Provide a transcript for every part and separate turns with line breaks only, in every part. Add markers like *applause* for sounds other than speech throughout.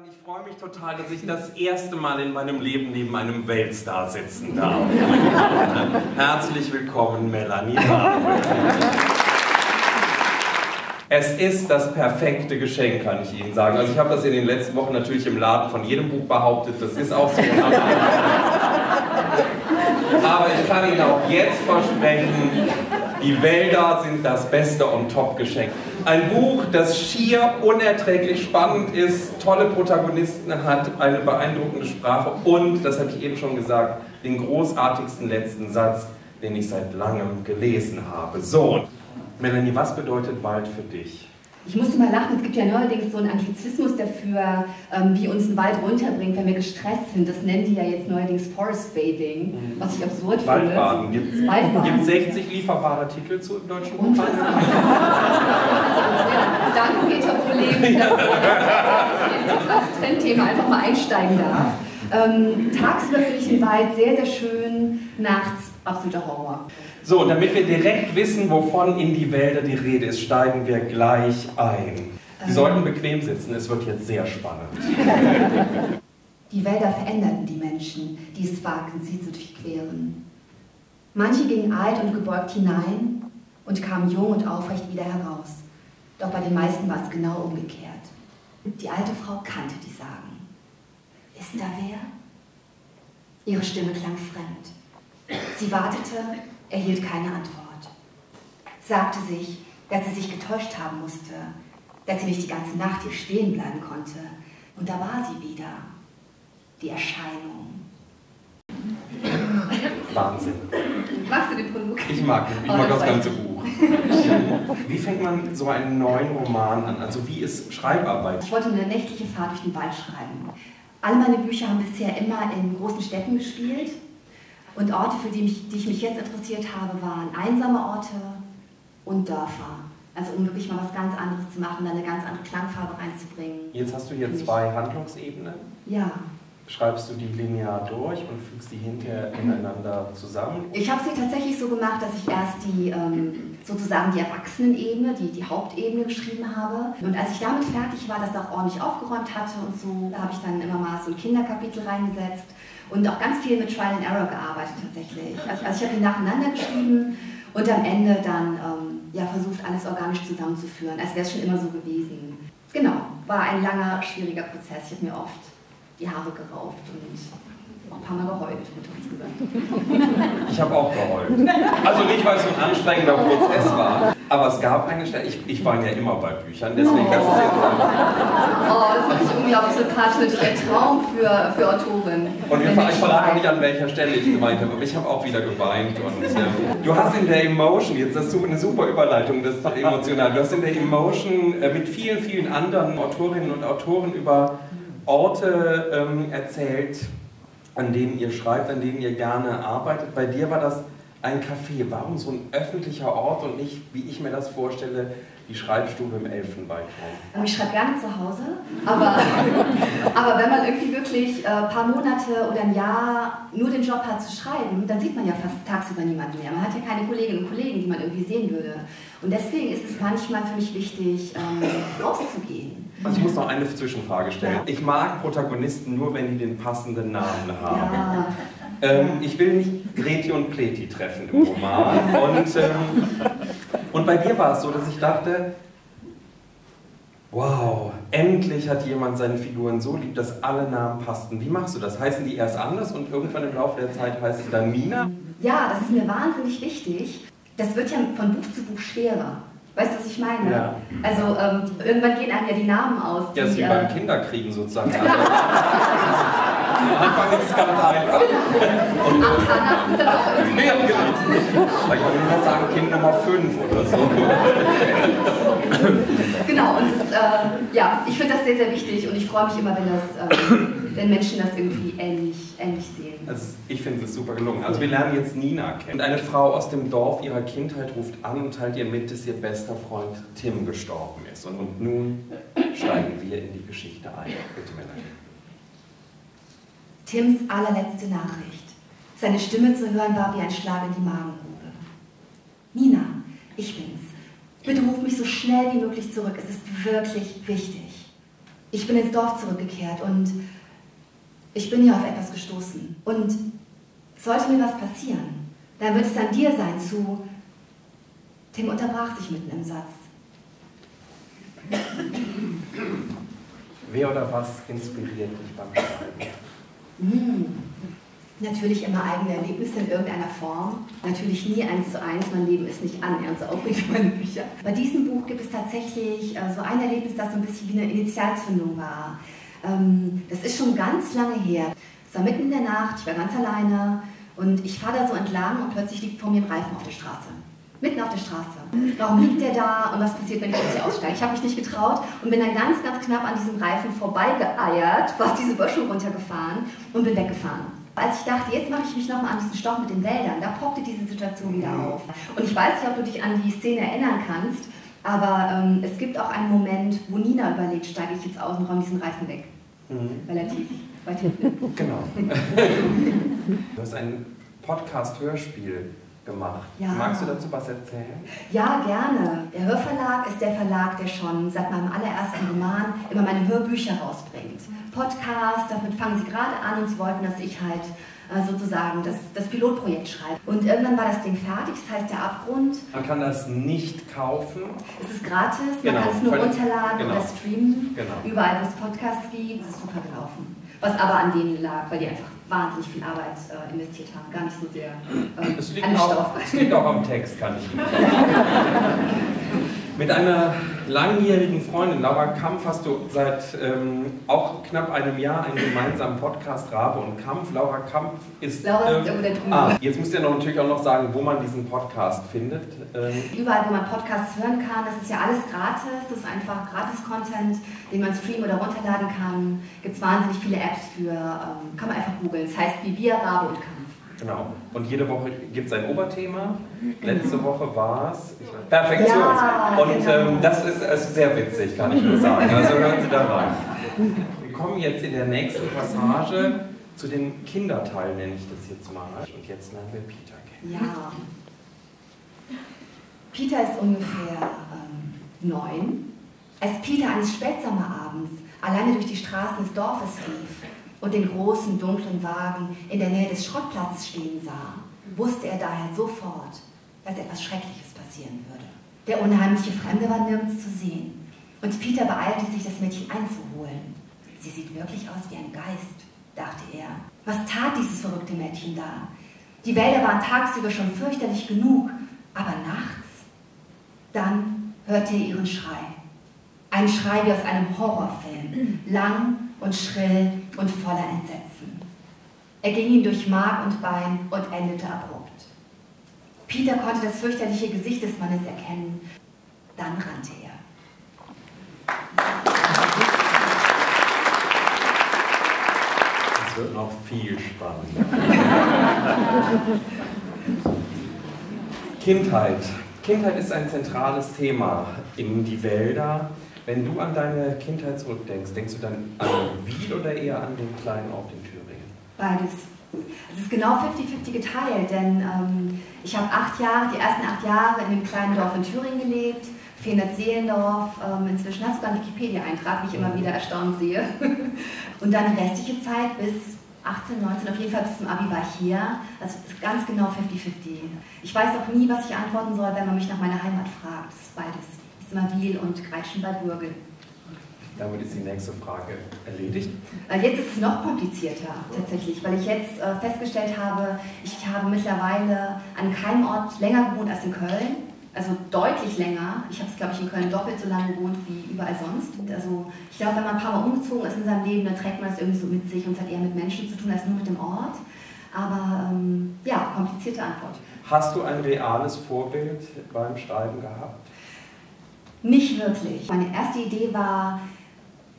sagen, ich freue mich total, dass ich das erste Mal in meinem Leben neben einem Weltstar sitzen darf. *laughs* Herzlich willkommen, Melanie. Es ist das perfekte Geschenk, kann ich Ihnen sagen. Also ich habe das in den letzten Wochen natürlich im Laden von jedem Buch behauptet, das ist auch so. Aber ich kann Ihnen auch jetzt versprechen, die Wälder sind das beste und Top-Geschenk. Ein Buch, das schier unerträglich spannend ist, tolle Protagonisten hat, eine beeindruckende Sprache und, das habe ich eben schon gesagt, den großartigsten letzten Satz, den ich seit langem gelesen habe. So, Melanie, was bedeutet Wald für dich?
Ich musste mal lachen, es gibt ja neuerdings so einen Anglizismus dafür, ähm, wie uns ein Wald runterbringt, wenn wir gestresst sind. Das nennen die ja jetzt neuerdings Forest Bathing, mhm. was ich absurd
Waldbaden. finde. Gibt's, Waldbaden. Gibt es 60 lieferbare Artikel zu im deutschen
Unfassbar. *laughs* ja, danke Peter Kollegen, dass ich das Trendthema einfach mal einsteigen darf. Ähm, tagsüber finde ich den Wald sehr, sehr schön, nachts absoluter Horror.
So, damit wir direkt wissen, wovon in die Wälder die Rede ist, steigen wir gleich ein. Sie ähm. sollten bequem sitzen, es wird jetzt sehr spannend. *laughs*
Die Wälder veränderten die Menschen, die es wagten, sie zu durchqueren. Manche gingen alt und gebeugt hinein und kamen jung und aufrecht wieder heraus. Doch bei den meisten war es genau umgekehrt. Die alte Frau kannte die Sagen. Ist da wer? Ihre Stimme klang fremd. Sie wartete erhielt keine Antwort. Sagte sich, dass sie sich getäuscht haben musste, dass sie nicht die ganze Nacht hier stehen bleiben konnte. Und da war sie wieder, die Erscheinung.
Wahnsinn.
Magst du den Prolog?
Ich mag ich oh, mag das ganze Buch. Wie fängt man so einen neuen Roman an? Also wie ist Schreibarbeit?
Ich wollte eine nächtliche Fahrt durch den Wald schreiben. Alle meine Bücher haben bisher immer in großen Städten gespielt und Orte, für die, mich, die ich mich jetzt interessiert habe, waren einsame Orte und Dörfer. Also um wirklich mal was ganz anderes zu machen, eine ganz andere Klangfarbe reinzubringen.
Jetzt hast du hier zwei Handlungsebenen.
Ja.
Schreibst du die linear durch und fügst die hinterher ineinander zusammen?
Ich habe sie tatsächlich so gemacht, dass ich erst die ähm, sozusagen die Erwachsenenebene, die, die Hauptebene geschrieben habe. Und als ich damit fertig war, das auch ordentlich aufgeräumt hatte und so, da habe ich dann immer mal so ein Kinderkapitel reingesetzt und auch ganz viel mit Trial and Error gearbeitet tatsächlich. Also, also ich habe die nacheinander geschrieben und am Ende dann ähm, ja, versucht, alles organisch zusammenzuführen, als wäre es schon immer so gewesen. Genau, war ein langer, schwieriger Prozess. Ich habe mir oft die Haare gerauft und auch ein paar Mal geheult,
Ich habe auch geheult. Also nicht, weil es so ein anstrengender Prozess war, aber es gab eine Stelle, ich, ich war ja immer bei Büchern, deswegen oh. das ist jetzt
Oh, das finde ich unglaublich sympathisch, ein Traum für, für Autoren.
Und wir, ich verrate nicht, an welcher Stelle ich geweint habe, aber ich habe auch wieder geweint. Und, äh, du hast in der Emotion, jetzt hast du eine super Überleitung, das ist emotional, du hast in der Emotion äh, mit vielen, vielen anderen Autorinnen und Autoren über Orte ähm, erzählt, an denen ihr schreibt, an denen ihr gerne arbeitet. Bei dir war das ein Café. Warum so ein öffentlicher Ort und nicht, wie ich mir das vorstelle, die Schreibstube im Elfenbeinturm?
Ich schreibe gerne zu Hause, aber, *laughs* aber wenn man irgendwie wirklich ein äh, paar Monate oder ein Jahr nur den Job hat zu schreiben, dann sieht man ja fast tagsüber niemanden mehr. Man hat ja keine Kolleginnen und Kollegen, die man irgendwie sehen würde. Und deswegen ist es manchmal für mich wichtig, ähm, rauszugehen.
Also ich muss noch eine Zwischenfrage stellen. Ja. Ich mag Protagonisten nur, wenn die den passenden Namen haben. Ja. Ähm, ich will nicht Greti und Pleti treffen im Roman. *laughs* Und, ähm, und bei dir war es so, dass ich dachte, wow, endlich hat jemand seine Figuren so lieb, dass alle Namen passten. Wie machst du das? Heißen die erst anders und irgendwann im Laufe der Zeit heißt sie dann Mina?
Ja, das ist mir wahnsinnig wichtig. Das wird ja von Buch zu Buch schwerer. Weißt du, was ich meine? Ja. Also ähm, irgendwann gehen einem ja die Namen aus.
Ja, ist wie beim äh, Kinderkriegen sozusagen. *laughs* *laughs* Am Anfang ist es ganz einfach. Und am danach dann auch irgendwie. Ja, genau. Da kann man nur sagen, Kind Nummer 5 oder so.
genau, und das, äh, ja, ich finde das sehr, sehr wichtig und ich freue mich immer, wenn, das, äh, wenn Menschen das irgendwie ähnlich, ähnlich sehen.
Also ich finde es super gelungen. Also wir lernen jetzt Nina kennen. Und eine Frau aus dem Dorf ihrer Kindheit ruft an und teilt ihr mit, dass ihr bester Freund Tim gestorben ist. Und, und nun steigen wir in die Geschichte ein. Bitte, Melanie.
Tims allerletzte Nachricht. Seine Stimme zu hören war wie ein Schlag in die Magengrube. Nina, ich bin's. Bitte ruf mich so schnell wie möglich zurück. Es ist wirklich wichtig. Ich bin ins Dorf zurückgekehrt und ich bin hier auf etwas gestoßen. Und sollte mir was passieren, dann wird es an dir sein zu... Tim unterbrach sich mitten im Satz.
Wer oder was inspiriert dich beim Schreiben?
Hm. Natürlich immer eigene Erlebnisse in irgendeiner Form. Natürlich nie eins zu eins. Mein Leben ist nicht annähernd so aufregend *laughs* wie meine Bücher. Bei diesem Buch gibt es tatsächlich äh, so ein Erlebnis, das so ein bisschen wie eine Initialzündung war. Ähm, das ist schon ganz lange her. Es war mitten in der Nacht, ich war ganz alleine und ich fahre da so entlang und plötzlich liegt vor mir ein Reifen auf der Straße. Mitten auf der Straße. Warum liegt der da und was passiert, wenn ich jetzt hier aussteige? Ich habe mich nicht getraut und bin dann ganz, ganz knapp an diesem Reifen vorbeigeeiert, fast diese Böschung runtergefahren und bin weggefahren. Als ich dachte, jetzt mache ich mich nochmal an diesen Stoff mit den Wäldern, da poppte diese Situation wieder auf. Und ich weiß nicht, ob du dich an die Szene erinnern kannst, aber ähm, es gibt auch einen Moment, wo Nina überlegt, steige ich jetzt aus und räume diesen Reifen weg. Mhm. Relativ weit hinten.
Genau. *laughs* du hast ein Podcast-Hörspiel gemacht. Ja. Magst du dazu was erzählen?
Ja, gerne. Der Hörverlag ist der Verlag, der schon seit meinem allerersten Roman immer meine Hörbücher rausbringt. Podcast, damit fangen sie gerade an und sie wollten, dass ich halt äh, sozusagen das, das Pilotprojekt schreibe. Und irgendwann war das Ding fertig, das heißt der Abgrund.
Man kann das nicht kaufen.
Es ist gratis, man genau, kann es nur runterladen genau. oder streamen. Genau. Überall, wo es Podcasts gibt, es ist super gelaufen. Was aber an denen lag, weil die einfach wahnsinnig viel Arbeit äh, investiert haben, gar nicht so sehr äh,
es liegt, auch, es liegt auch am Text, kann ich Ihnen sagen. *laughs* Mit einer langjährigen Freundin, Laura Kampf, hast du seit ähm, auch knapp einem Jahr einen gemeinsamen Podcast, Rabe und Kampf. Laura Kampf ist.
Laura ähm, ist der
ah, Jetzt musst du ja noch natürlich auch noch sagen, wo man diesen Podcast findet.
Ähm. Überall, wo man Podcasts hören kann. Das ist ja alles gratis. Das ist einfach Gratis-Content, den man streamen oder runterladen kann. Gibt es wahnsinnig viele Apps für. Ähm, kann man einfach googeln. Das heißt Bibier, Rabe und Kampf.
Genau. Und jede Woche gibt es ein Oberthema. Letzte Woche war es Perfektion. Ja, und genau. ähm, das ist, ist, sehr witzig, kann ich nur sagen. Also hören Sie da rein. Wir kommen jetzt in der nächsten Passage zu dem Kinderteil, nenne ich das jetzt mal. Und jetzt lernen wir Peter kennen.
Ja. Peter ist ungefähr ähm, neun. Als Peter eines Spätsommerabends alleine durch die Straßen des Dorfes lief, und den großen dunklen Wagen in der Nähe des Schrottplatzes stehen sah, wusste er daher sofort, dass etwas Schreckliches passieren würde. Der unheimliche Fremde war nirgends zu sehen und Peter beeilte sich, das Mädchen einzuholen. Sie sieht wirklich aus wie ein Geist, dachte er. Was tat dieses verrückte Mädchen da? Die Wälder waren tagsüber schon fürchterlich genug, aber nachts? Dann hörte er ihren Schrei. Ein Schrei wie aus einem Horrorfilm, lang und schrill und voller Entsetzen. Er ging ihm durch Mark und Bein und endete abrupt. Peter konnte das fürchterliche Gesicht des Mannes erkennen. Dann rannte er.
Es wird noch viel spannender. Kindheit. Kindheit ist ein zentrales Thema in die Wälder wenn du an deine Kindheit zurückdenkst, denkst du dann an Wiel oder eher an den kleinen Ort in Thüringen?
Beides. Es ist genau 50-50 geteilt, denn ähm, ich habe acht Jahre, die ersten acht Jahre in dem kleinen Dorf in Thüringen gelebt, 400 Seelendorf, ähm, inzwischen hast du sogar einen Wikipedia-Eintrag, wie ich immer wieder erstaunt sehe. *laughs* Und dann die restliche Zeit bis 18, 19, auf jeden Fall bis zum Abi war ich hier. Also ganz genau 50-50. Ich weiß auch nie, was ich antworten soll, wenn man mich nach meiner Heimat fragt. Das ist beides. Ismail und Greitschen bei Bürgel.
Damit ist die nächste Frage erledigt.
Jetzt ist es noch komplizierter tatsächlich, weil ich jetzt äh, festgestellt habe, ich habe mittlerweile an keinem Ort länger gewohnt als in Köln. Also deutlich länger. Ich habe es, glaube ich, in Köln doppelt so lange gewohnt wie überall sonst. Also ich glaube, wenn man ein paar Mal umgezogen ist in seinem Leben, dann trägt man das irgendwie so mit sich und es hat eher mit Menschen zu tun als nur mit dem Ort. Aber ähm, ja, komplizierte Antwort.
Hast du ein reales Vorbild beim Schreiben gehabt?
Nicht wirklich. Meine erste Idee war,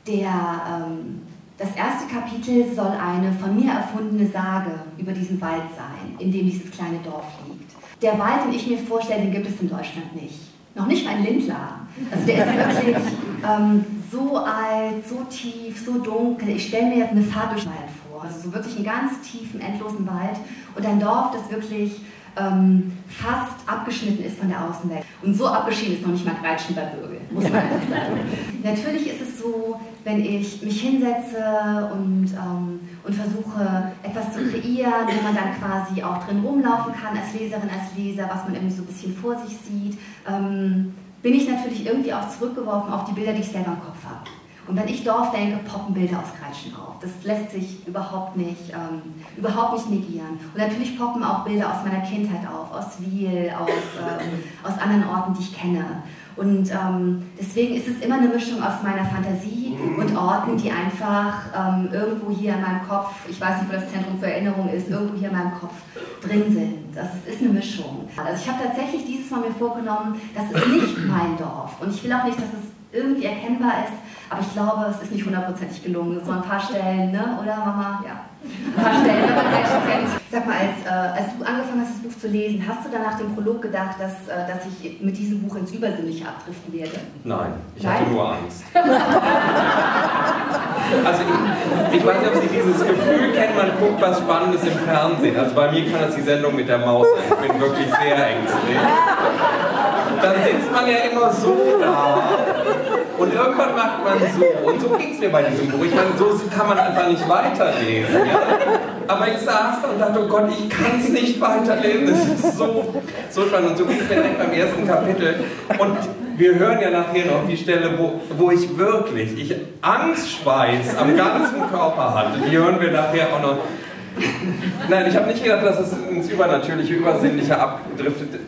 der, ähm, das erste Kapitel soll eine von mir erfundene Sage über diesen Wald sein, in dem dieses kleine Dorf liegt. Der Wald, den ich mir vorstelle, den gibt es in Deutschland nicht. Noch nicht mal in Lindlar. Also der ist wirklich ähm, so alt, so tief, so dunkel. Ich stelle mir eine Fahrt durch den Wald vor. Also so wirklich einen ganz tiefen, endlosen Wald. Und ein Dorf, das wirklich ähm, fast abgeschnitten ist von der Außenwelt. Und so abgeschieden ist noch nicht mal Greitschen bei Bürgel, muss man einfach sagen. Natürlich ist es so, wenn ich mich hinsetze und, ähm, und versuche, etwas zu kreieren, wo man dann quasi auch drin rumlaufen kann als Leserin, als Leser, was man irgendwie so ein bisschen vor sich sieht, ähm, bin ich natürlich irgendwie auch zurückgeworfen auf die Bilder, die ich selber im Kopf habe. Und wenn ich Dorf denke, poppen Bilder aus Kreischen auf. Das lässt sich überhaupt nicht, ähm, überhaupt nicht negieren. Und natürlich poppen auch Bilder aus meiner Kindheit auf, aus Wiel, aus, ähm, *laughs* aus anderen Orten, die ich kenne. Und ähm, deswegen ist es immer eine Mischung aus meiner Fantasie und Orten, die einfach ähm, irgendwo hier in meinem Kopf, ich weiß nicht, wo das Zentrum für Erinnerung ist, irgendwo hier in meinem Kopf drin sind. Das ist eine Mischung. Also ich habe tatsächlich dieses Mal mir vorgenommen, das ist nicht mein Dorf. Und ich will auch nicht, dass es irgendwie erkennbar ist, aber ich glaube, es ist nicht hundertprozentig gelungen. So ein paar Stellen, ne? oder Mama? Ja. Ein paar Stellen, wenn man Menschen kennt. Sag mal, als, äh, als du angefangen hast, das Buch zu lesen, hast du dann nach dem Prolog gedacht, dass, äh, dass ich mit diesem Buch ins Übersinnliche abdriften werde?
Nein, ich Nein? hatte nur Angst. *laughs* also ich, ich, weiß nicht, ob Sie dieses Gefühl kennen, man guckt was Spannendes im Fernsehen. Also bei mir kann das die Sendung mit der Maus sein. Ich bin wirklich sehr ängstlich. Dann sitzt man ja immer so da und irgendwann macht man so. Und so ging es mir bei diesem Buch. Ich meine, so kann man einfach nicht weiterlesen. Ja? Aber ich saß da und dachte, oh Gott, ich kann es nicht weiterlesen. Das ist so, so spannend. Und so ging es mir direkt beim ersten Kapitel. Und wir hören ja nachher noch die Stelle, wo, wo ich wirklich, ich Angstschweiß am ganzen Körper hatte. Die hören wir nachher auch noch. Nein, ich habe nicht gedacht, dass es ins Übernatürliche, Übersinnliche abdriftet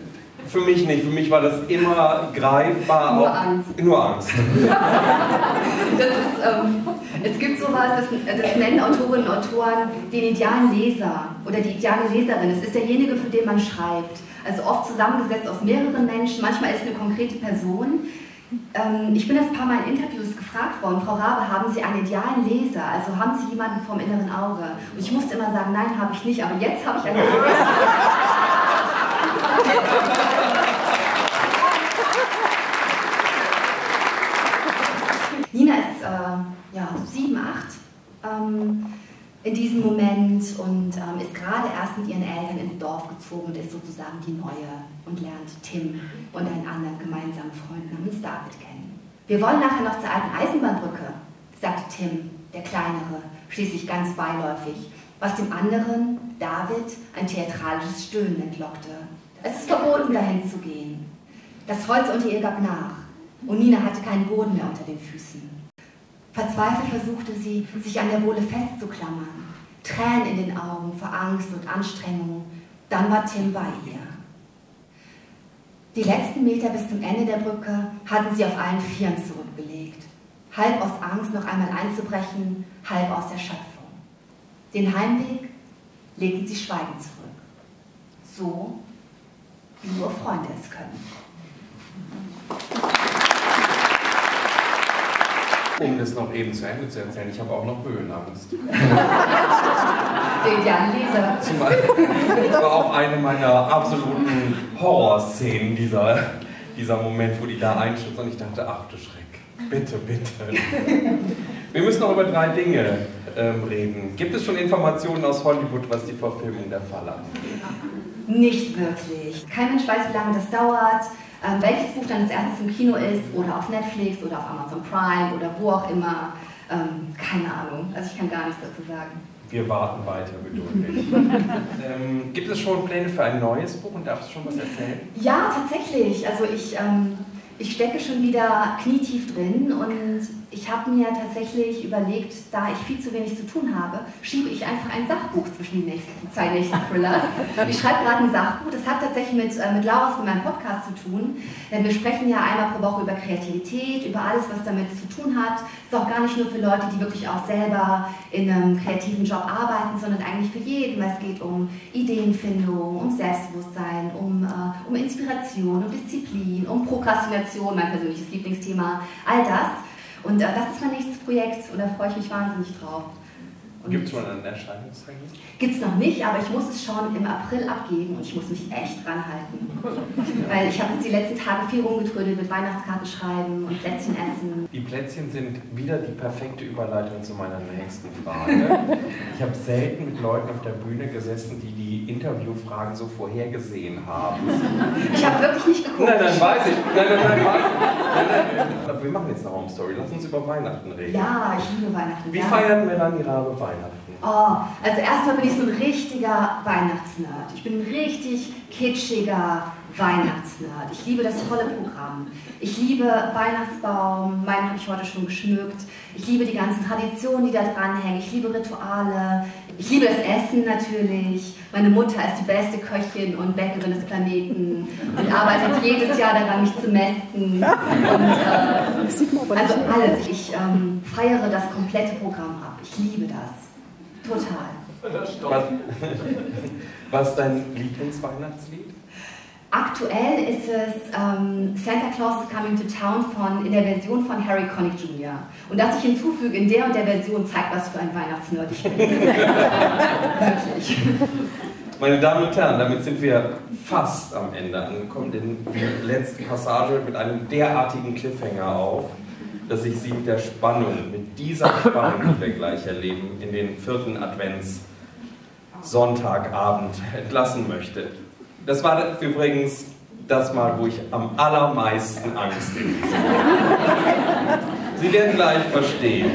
für mich nicht. Für mich war das immer greifbar.
Nur Angst.
Nur Angst. *laughs*
das ist, ähm, es gibt sowas, das, das nennen Autorinnen und Autoren den idealen Leser oder die ideale Leserin. Es ist derjenige, für den man schreibt. Also oft zusammengesetzt aus mehreren Menschen. Manchmal ist es eine konkrete Person. Ähm, ich bin das paar Mal in Interviews gefragt worden, Frau Rabe, haben Sie einen idealen Leser? Also haben Sie jemanden vom inneren Auge? Und ich musste immer sagen, nein, habe ich nicht, aber jetzt habe ich einen. *laughs* Nina ist äh, ja, sieben, acht ähm, in diesem Moment und ähm, ist gerade erst mit ihren Eltern ins Dorf gezogen und ist sozusagen die Neue und lernt Tim und einen anderen gemeinsamen Freund namens David kennen. Wir wollen nachher noch zur alten Eisenbahnbrücke, sagte Tim, der Kleinere, schließlich ganz beiläufig, was dem anderen, David, ein theatralisches Stöhnen entlockte. Es ist verboten, dahin zu gehen. Das Holz unter ihr gab nach und Nina hatte keinen Boden mehr unter den Füßen. Verzweifelt versuchte sie, sich an der Bohle festzuklammern. Tränen in den Augen vor Angst und Anstrengung. Dann war Tim bei ihr. Die letzten Meter bis zum Ende der Brücke hatten sie auf allen Vieren zurückgelegt. Halb aus Angst, noch einmal einzubrechen, halb aus der Schöpfung. Den Heimweg legten sie schweigend zurück. So wie nur Freunde es können.
Um das noch eben zu Ende zu erzählen, ich habe auch noch Höhenangst. Den
Jan Leser.
Das war auch eine meiner absoluten Horrorszenen, dieser, dieser Moment, wo die da einstürzt und ich dachte, ach du Schreck, bitte, bitte. Wir müssen noch über drei Dinge ähm, reden. Gibt es schon Informationen aus Hollywood, was die Verfilmung der Fall angeht?
Nicht wirklich. Kein Mensch weiß, wie lange das dauert, ähm, welches Buch dann als erstes im Kino ist oder auf Netflix oder auf Amazon Prime oder wo auch immer. Ähm, keine Ahnung. Also ich kann gar nichts dazu sagen.
Wir warten weiter geduldig. *laughs* ähm, gibt es schon Pläne für ein neues Buch und darfst du schon was erzählen?
Ja, tatsächlich. Also ich, ähm, ich stecke schon wieder knietief drin und ich habe mir tatsächlich überlegt, da ich viel zu wenig zu tun habe, schiebe ich einfach ein Sachbuch zwischen die nächsten, zwei nächsten Thriller. Ich schreibe gerade ein Sachbuch, das hat tatsächlich mit, äh, mit Laura in meinem Podcast zu tun, denn wir sprechen ja einmal pro Woche über Kreativität, über alles, was damit zu tun hat. Ist auch gar nicht nur für Leute, die wirklich auch selber in einem kreativen Job arbeiten, sondern eigentlich für jeden, weil es geht um Ideenfindung, um Selbstbewusstsein, um, äh, um Inspiration, um Disziplin, um Prokrastination, mein persönliches Lieblingsthema, all das. Und äh, das ist mein nächstes Projekt und da freue ich mich wahnsinnig drauf.
Gibt es schon einen Erscheinungstermin?
Gibt es noch nicht, aber ich muss es schon im April abgeben und ich muss mich echt dran halten. *laughs* Weil ich habe jetzt die letzten Tage viel rumgetrödelt mit Weihnachtskarten schreiben und Plätzchen essen.
Die Plätzchen sind wieder die perfekte Überleitung zu meiner nächsten Frage. *laughs* Ich habe selten mit Leuten auf der Bühne gesessen, die die Interviewfragen so vorhergesehen haben.
Ich habe wirklich nicht geguckt.
Nein, nein, weiß ich. Nein, nein, nein, weiß ich. Nein, nein. Wir machen jetzt eine Home Story. Lass uns über Weihnachten reden.
Ja, ich liebe Weihnachten.
Wie
ja.
feiert Melanie Rabe Weihnachten?
Oh, also erstmal bin ich so ein richtiger Weihnachtsnerd. Ich bin ein richtig kitschiger Weihnachtsnerd. Ich liebe das volle Programm. Ich liebe Weihnachtsbaum, meinen habe ich heute schon geschmückt. Ich liebe die ganzen Traditionen, die da dranhängen. Ich liebe Rituale. Ich liebe das Essen natürlich. Meine Mutter ist die beste Köchin und Bäckerin des Planeten und arbeitet jedes Jahr daran, mich zu mästen. Und, äh, also alles. Ich ähm, feiere das komplette Programm ab. Ich liebe das. Total.
Was, was ist dein Lieblingsweihnachtslied?
Aktuell ist es ähm, Santa Claus is Coming to Town von, in der Version von Harry Connick Jr. Und dass ich hinzufüge, in der und der Version zeigt, was für ein Weihnachtsnerd ich bin. *laughs* Wirklich.
Meine Damen und Herren, damit sind wir fast am Ende angekommen, denn die letzte Passage mit einem derartigen Cliffhanger auf, dass ich Sie mit der Spannung, mit dieser Spannung, die wir gleich erleben, in den vierten Advents Sonntagabend entlassen möchte. Das war übrigens das Mal, wo ich am allermeisten Angst hatte. Sie werden gleich verstehen.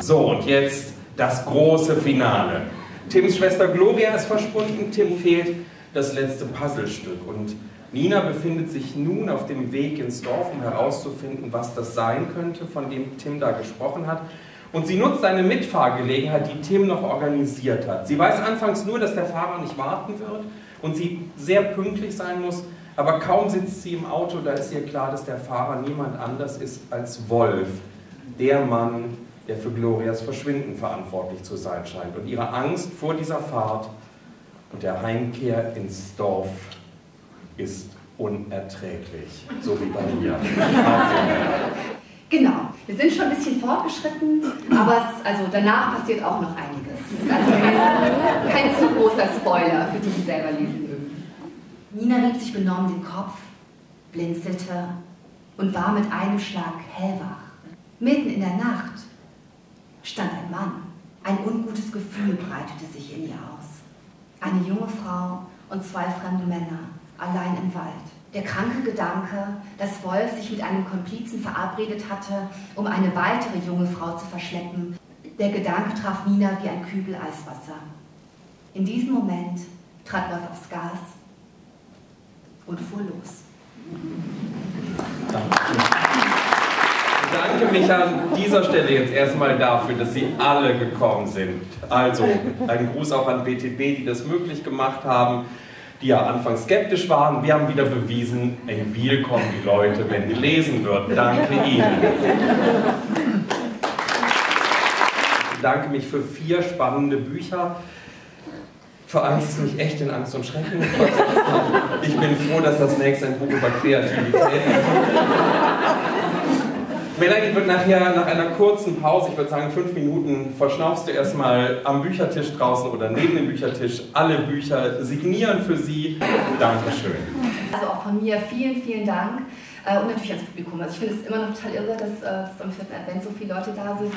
So, und jetzt das große Finale. Tims Schwester Gloria ist verschwunden, Tim fehlt das letzte Puzzlestück und Nina befindet sich nun auf dem Weg ins Dorf, um herauszufinden, was das sein könnte, von dem Tim da gesprochen hat. Und sie nutzt eine Mitfahrgelegenheit, die Tim noch organisiert hat. Sie weiß anfangs nur, dass der Fahrer nicht warten wird und sie sehr pünktlich sein muss, aber kaum sitzt sie im Auto, da ist ihr klar, dass der Fahrer niemand anders ist als Wolf, der Mann, der für Glorias Verschwinden verantwortlich zu sein scheint. Und ihre Angst vor dieser Fahrt der Heimkehr ins Dorf ist unerträglich, so wie bei mir.
Genau, wir sind schon ein bisschen fortgeschritten, aber es, also danach passiert auch noch einiges. Also kein, kein zu großer Spoiler für die, die selber lesen mögen. Nina rieb sich benommen den Kopf, blinzelte und war mit einem Schlag hellwach. Mitten in der Nacht stand ein Mann. Ein ungutes Gefühl breitete sich in ihr aus. Eine junge Frau und zwei fremde Männer, allein im Wald. Der kranke Gedanke, dass Wolf sich mit einem Komplizen verabredet hatte, um eine weitere junge Frau zu verschleppen, der Gedanke traf Nina wie ein Kübel Eiswasser. In diesem Moment trat Wolf aufs Gas und fuhr los.
Ich danke mich an dieser Stelle jetzt erstmal dafür, dass Sie alle gekommen sind. Also ein Gruß auch an BTB, die das möglich gemacht haben, die ja anfangs skeptisch waren. Wir haben wieder bewiesen, in Wiel kommen die Leute, wenn gelesen wird. Danke Ihnen. Ich bedanke mich für vier spannende Bücher. Für eins ist mich echt in Angst und Schrecken. Ich bin froh, dass das nächste ein Buch über Kreativität ist. Melanie wird nachher nach einer kurzen Pause, ich würde sagen fünf Minuten, verschnaufst du erstmal am Büchertisch draußen oder neben dem Büchertisch alle Bücher signieren für sie. Dankeschön.
Also auch von mir vielen, vielen Dank. Äh, und natürlich ans Publikum. Also ich finde es immer noch total irre, dass, äh, dass am 4. Advent so viele Leute da sind.